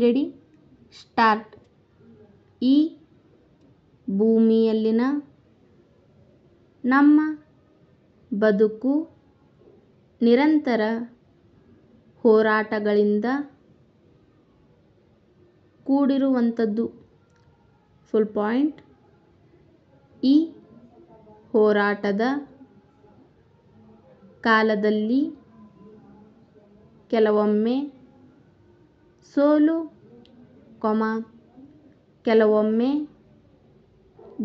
Ready start. ಈ ಭೂಮಿಯಲ್ಲಿನ ನಮ್ಮ ಬದುಕು ನಿರಂತರ ಹೋರಾಟಗಳಿಂದ ಕೂಡಿರುವಂಥದ್ದು. ಫುಲ್ ಪಾಯಿಂಟ್ ಈ ಹೋರಾಟದ ಕಾಲದಲ್ಲಿ ಕೆಲವೊಮ್ಮೆ ಸೋಲು, ಕೊಮ, ಕೆಲವೊಮ್ಮೆ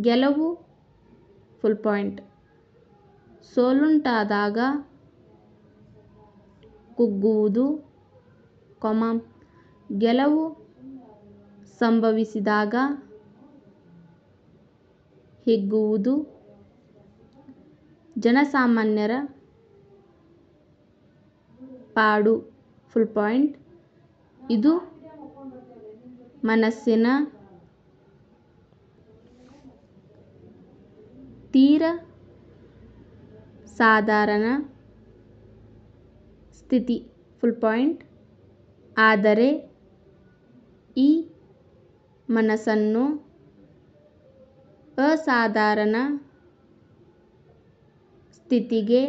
ಗೆಲುವು ಫುಲ್ ಪಾಯಿಂಟ್ ಸೋಲುಂಟಾದಾಗ ಕುಗ್ಗುವುದು, ಕೊಮ, ಗೆಲುವು ಸಂಭವಿಸಿದಾಗ ಹಿಗ್ಗುವುದು. ಜನಸಾಮಾನ್ಯರ ಪಾಡು ಫುಲ್ ಪಾಯಿಂಟ್ ಇದು ಮನಸ್ಸಿನ ತೀರ ಸಾಧಾರಣ ಸ್ಥಿತಿ ಫುಲ್ ಪಾಯಿಂಟ್ ಆದರೆ ಈ ಮನಸ್ಸನ್ನು ಅಸಾಧಾರಣ ಸ್ಥಿತಿಗೆ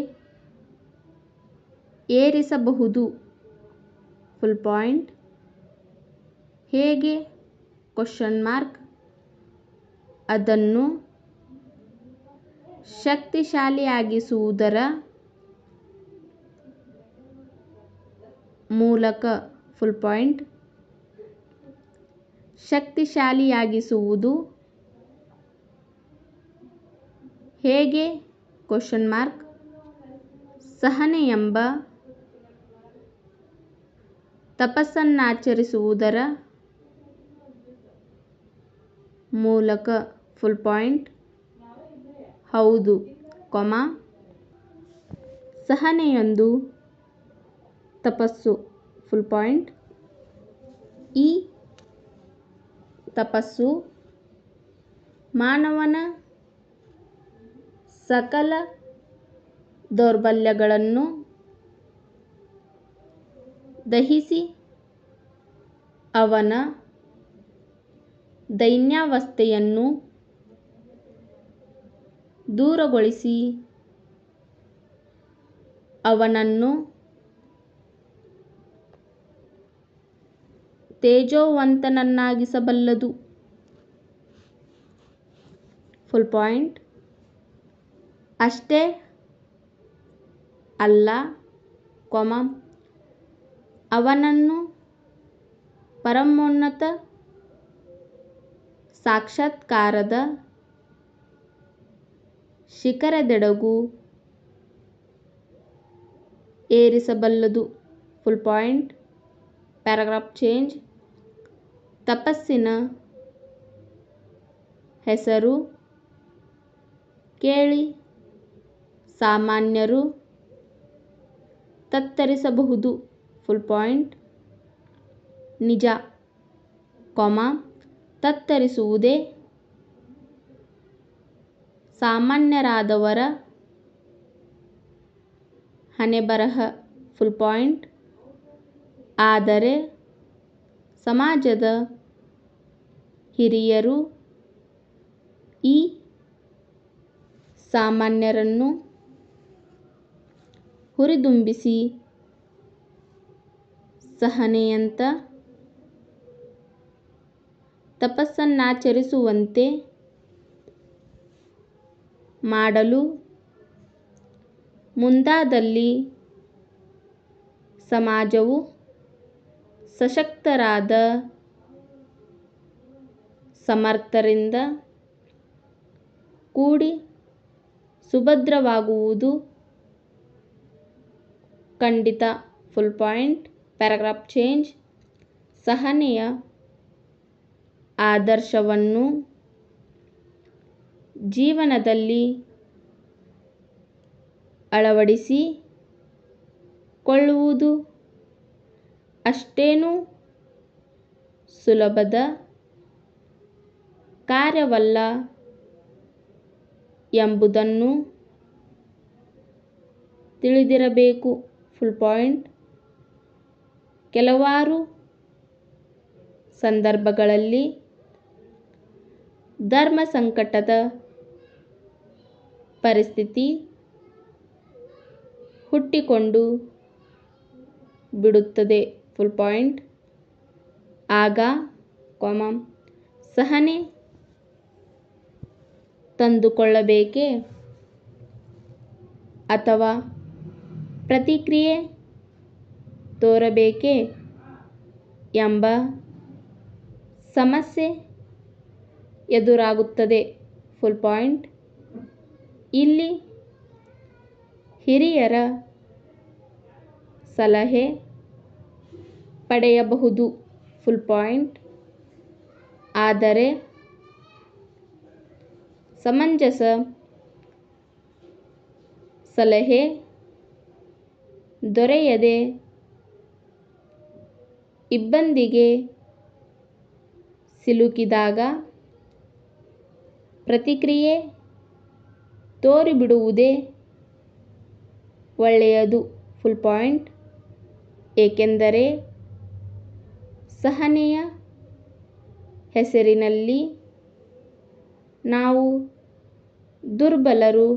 ಏರಿಸಬಹುದು. ಫುಲ್ ಪಾಯಿಂಟ್ ಹೇಗೆ? ಕ್ವಶನ್ ಮಾರ್ಕ್ ಅದನ್ನು ಶಕ್ತಿಶಾಲಿಯಾಗಿಸುವುದರ ಮೂಲಕ ಫುಲ್ ಪಾಯಿಂಟ್ ಶಕ್ತಿಶಾಲಿಯಾಗಿಸುವುದು ಹೇಗೆ? ಕ್ವಶನ್ ಮಾರ್ಕ್ ಸಹನೆ ಎಂಬ ತಪಸ್ಸನ್ನಾಚರಿಸುವುದರ ಮೂಲಕ ಫುಲ್ ಪಾಯಿಂಟ್ ಹೌದು, ಕೊಮ. ಸಹನೆಯೊಂದು ತಪಸ್ಸು ಫುಲ್ ಪಾಯಿಂಟ್ ಈ ತಪಸ್ಸು ಮಾನವನ ಸಕಲ ದೌರ್ಬಲ್ಯಗಳನ್ನು ದಹಿಸಿ ಅವನ ದೈನ್ಯಾವಸ್ಥೆಯನ್ನು ದೂರಗೊಳಿಸಿ ಅವನನ್ನು ತೇಜೋವಂತನನ್ನಾಗಿಸಬಲ್ಲದು. ಫುಲ್ ಪಾಯಿಂಟ್ ಅಷ್ಟೇ ಅಲ್ಲ ಕೊಮ ಅವನನ್ನು ಪರಮೋನ್ನತ ಸಾಕ್ಷಾತ್ಕಾರದ ಶಿಖರದೆಡೆಗೂ ಏರಿಸಬಲ್ಲದು. ಫುಲ್ ಪಾಯಿಂಟ್ ಪ್ಯಾರಾಗ್ರಾಫ್ ಚೇಂಜ್ ತಪಸ್ಸಿನ ಹೆಸರು ಕೇಳಿ ಸಾಮಾನ್ಯರು ತತ್ತರಿಸಬಹುದು. ಫುಲ್ ಪಾಯಿಂಟ್ ನಿಜ ಕೊಮ ತತ್ತರಿಸುವುದೇ ಸಾಮಾನ್ಯರಾದವರ ಹಣೆಬರಹ. ಫುಲ್ ಪಾಯಿಂಟ್ ಆದರೆ ಸಮಾಜದ ಹಿರಿಯರು ಈ ಸಾಮಾನ್ಯರನ್ನು ಹುರಿದುಂಬಿಸಿ ಸಹನೆಯಂತ ತಪಸ್ಸನ್ನಾಚರಿಸುವಂತೆ ಮಾಡಲು ಮುಂದಾದಲ್ಲಿ ಸಮಾಜವು ಸಶಕ್ತರಾದ ಸಮರ್ಥರಿಂದ ಕೂಡಿ ಸುಭದ್ರವಾಗುವುದು ಖಂಡಿತ. ಫುಲ್ ಪಾಯಿಂಟ್ ಪ್ಯಾರಾಗ್ರಾಫ್ ಚೇಂಜ್ ಸಹನೆಯ ಆದರ್ಶವನ್ನು ಜೀವನದಲ್ಲಿ ಅಳವಡಿಸಿಕೊಳ್ಳುವುದು ಅಷ್ಟೇನೂ ಸುಲಭದ ಕಾರ್ಯವಲ್ಲ ಎಂಬುದನ್ನು ತಿಳಿದಿರಬೇಕು. ಫುಲ್ ಪಾಯಿಂಟ್ ಕೆಲವಾರು ಸಂದರ್ಭಗಳಲ್ಲಿ ಧರ್ಮ ಸಂಕಟದ ಪರಿಸ್ಥಿತಿ ಹುಟ್ಟಿಕೊಂಡು ಬಿಡುತ್ತದೆ. ಫುಲ್ ಪಾಯಿಂಟ್ ಆಗ ಕೊಮ ಸಹನೆ ತಂದುಕೊಳ್ಳಬೇಕೇ ಅಥವಾ ಪ್ರತಿಕ್ರಿಯೆ ತೋರಬೇಕೇ ಎಂಬ ಸಮಸ್ಯೆ ಎದುರಾಗುತ್ತದೆ. ಫುಲ್ ಪಾಯಿಂಟ್ ಇಲ್ಲಿ ಹಿರಿಯರ ಸಲಹೆ ಪಡೆಯಬಹುದು. ಫುಲ್ ಪಾಯಿಂಟ್ ಆದರೆ ಸಮಂಜಸ ಸಲಹೆ ದೊರೆಯದೆ ಇಬ್ಬಂದಿಗೆ ಸಿಲುಕಿದಾಗ ಪ್ರತಿಕ್ರಿಯೆ ತೋರಿಬಿಡುವುದೇ ಒಳ್ಳೆಯದು. ಫುಲ್ ಪಾಯಿಂಟ್ ಏಕೆಂದರೆ ಸಹನೆಯ ಹೆಸರಿನಲ್ಲಿ ನಾವು ದುರ್ಬಲರು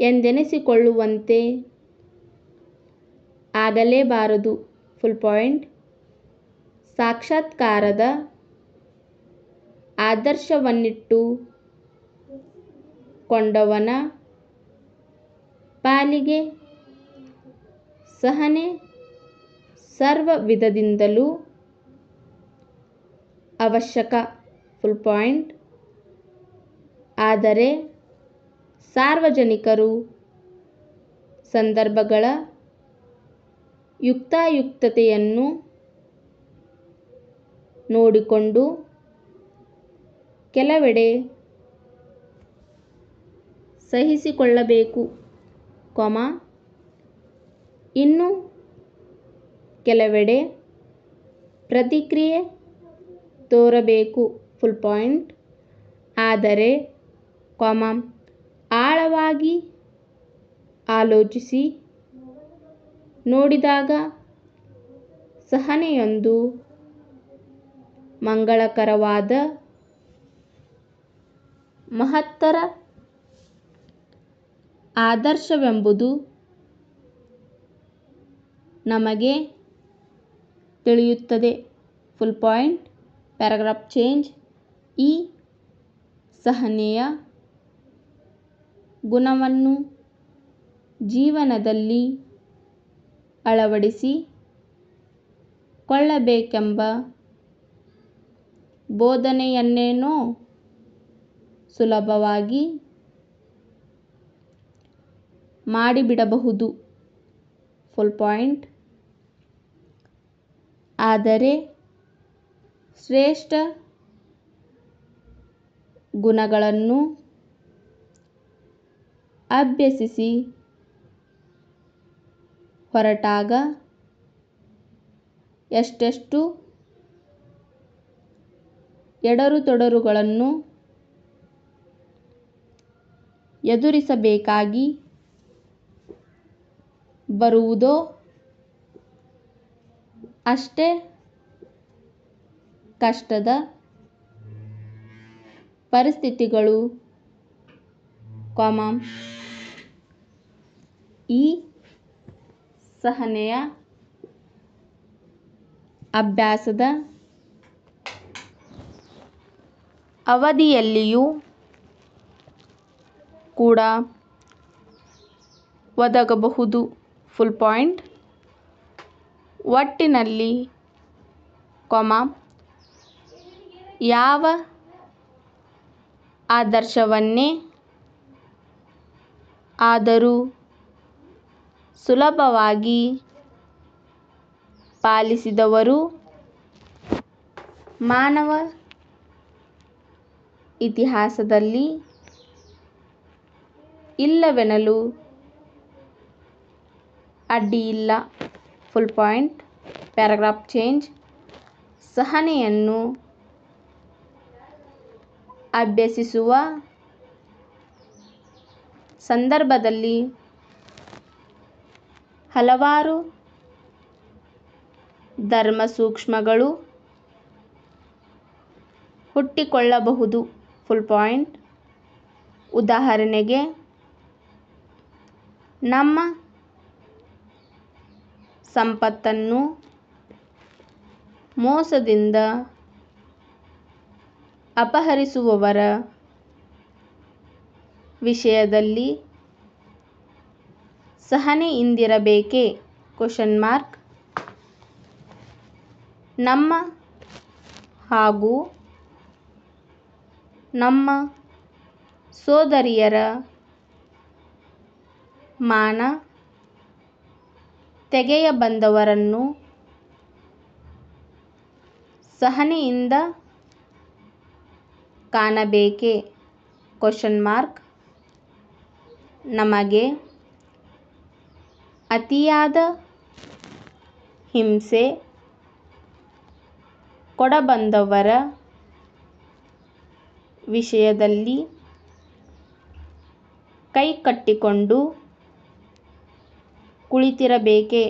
ಎಂದೆನಿಸಿಕೊಳ್ಳುವಂತೆ ಆಗಲೇಬಾರದು. ಫುಲ್ ಪಾಯಿಂಟ್ ಸಾಕ್ಷಾತ್ಕಾರದ ಆದರ್ಶವನ್ನಿಟ್ಟು ಕೊಂಡವನ ಪಾಲಿಗೆ ಸಹನೆ ಸರ್ವ ವಿಧದಿಂದಲೂ ಅವಶ್ಯಕ. ಫುಲ್ ಪಾಯಿಂಟ್ ಆದರೆ ಸಾರ್ವಜನಿಕರು ಸಂದರ್ಭಗಳ ಯುಕ್ತಾಯುಕ್ತತೆಯನ್ನು ನೋಡಿಕೊಂಡು ಕೆಲವೆಡೆ ಸಹಿಸಿಕೊಳ್ಳಬೇಕು, ಕೊಮ. ಇನ್ನು ಕೆಲವೆಡೆ ಪ್ರತಿಕ್ರಿಯೆ ತೋರಬೇಕು ಫುಲ್ ಪಾಯಿಂಟ್ ಆದರೆ, ಕೊಮ, ಆಳವಾಗಿ ಆಲೋಚಿಸಿ. ನೋಡಿದಾಗ ಸಹನೆಯೊಂದು ಮಂಗಳಕರವಾದ ಮಹತ್ತರ ಆದರ್ಶವೆಂಬುದು ನಮಗೆ ತಿಳಿಯುತ್ತದೆ. ಫುಲ್ ಪಾಯಿಂಟ್ ಪ್ಯಾರಾಗ್ರಾಫ್ ಚೇಂಜ್ ಈ ಸಹನೆಯ ಗುಣವನ್ನು ಜೀವನದಲ್ಲಿ ಅಳವಡಿಸಿ ಕೊಳ್ಳಬೇಕೆಂಬ ಬೋಧನೆಯನ್ನೇನೋ ಸುಲಭವಾಗಿ ಮಾಡಿಬಿಡಬಹುದು. ಫುಲ್ ಪಾಯಿಂಟ್ ಆದರೆ ಶ್ರೇಷ್ಠ ಗುಣಗಳನ್ನು ಅಭ್ಯಸಿಸಿ ಹೊರಟಾಗ ಎಷ್ಟೆಷ್ಟು ಎಡರುತೊಡರುಗಳನ್ನು ಎದುರಿಸಬೇಕಾಗಿ ಬರುವುದೋ ಅಷ್ಟೇ ಕಷ್ಟದ ಪರಿಸ್ಥಿತಿಗಳು. ಕಾಮಮ್ ಈ ಸಹನೆಯ ಅಭ್ಯಾಸದ ಅವಧಿಯಲ್ಲಿಯೂ ಕೂಡ ಒದಗಬಹುದು. ಫುಲ್ ಪಾಯಿಂಟ್ ಒಟ್ಟಿನಲ್ಲಿ ಕೊಮ ಯಾವ ಆದರ್ಶವನ್ನೇ ಆದರೂ ಸುಲಭವಾಗಿ ಪಾಲಿಸಿದವರು ಮಾನವ ಇತಿಹಾಸದಲ್ಲಿ ಇಲ್ಲವೆನ್ನಲು ಅಡ್ಡಿಯಿಲ್ಲ ಫುಲ್ ಪಾಯಿಂಟ್ ಪ್ಯಾರಾಗ್ರಾಫ್ ಚೇಂಜ್ ಸಹನೆಯನ್ನು ಅಭ್ಯಸಿಸುವ ಸಂದರ್ಭದಲ್ಲಿ ಹಲವಾರು ಧರ್ಮ ಸೂಕ್ಷ್ಮಗಳು ಹುಟ್ಟಿಕೊಳ್ಳಬಹುದು. ಫುಲ್ ಪಾಯಿಂಟ್ ಉದಾಹರಣೆಗೆ ನಮ್ಮ ಸಂಪತ್ತನ್ನು ಮೋಸದಿಂದ ಅಪಹರಿಸುವವರ ವಿಷಯದಲ್ಲಿ ಸಹನೆಯಿಂದಿರಬೇಕೇ ನಮ್ಮ ಹಾಗೂ ನಮ್ಮ ಸೋದರಿಯರ ಮಾನ ತೆಗೆಯ ಬಂದವರನ್ನು ಸಹನೆಯಿಂದ ಕಾಣಬೇಕೆ? ಕ್ವಶನ್ ಮಾರ್ಕ್ ನಮಗೆ ಅತಿಯಾದ ಹಿಂಸೆ ಕೊಡಬಂದವರ ವಿಷಯದಲ್ಲಿ ಕೈಕಟ್ಟಿಕೊಂಡು ಕುಳಿತಿರಬೇಕೇ?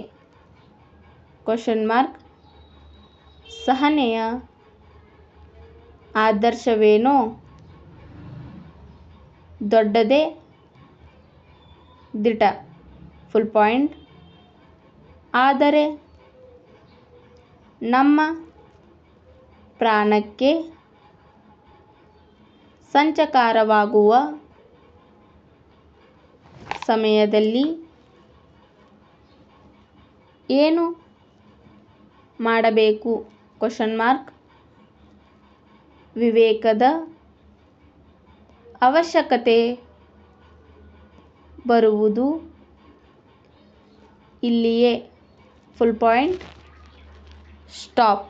ಸಹನೆಯ ಆದರ್ಶವೇನೋ? ದೊಡ್ಡದೇ ದಿಟ. ಫುಲ್ ಪಾಯಿಂಟ್ ಆದರೆ ನಮ್ಮ ಪ್ರಾಣಕ್ಕೆ ಸಂಚಕಾರವಾಗುವ ಸಮಯದಲ್ಲಿ ಏನು ಮಾಡಬೇಕು? ಕ್ವಶನ್ ಮಾರ್ಕ್ ವಿವೇಕದ ಅವಶ್ಯಕತೆ ಬರುವುದು ಇಲ್ಲಿಯೇ. Full point stop